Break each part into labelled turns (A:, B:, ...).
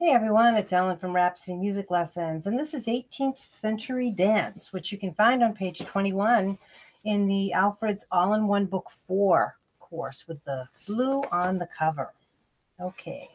A: Hey everyone, it's Ellen from Rhapsody Music Lessons, and this is 18th Century Dance, which you can find on page 21 in the Alfred's All in One Book 4 course with the blue on the cover. Okay.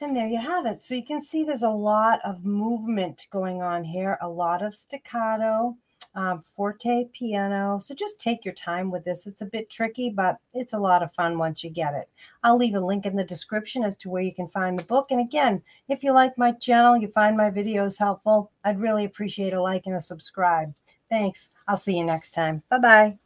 A: And there you have it. So you can see there's a lot of movement going on here, a lot of staccato, um, forte piano. So just take your time with this. It's a bit tricky, but it's a lot of fun once you get it. I'll leave a link in the description as to where you can find the book. And again, if you like my channel, you find my videos helpful, I'd really appreciate a like and a subscribe. Thanks. I'll see you next time. Bye bye.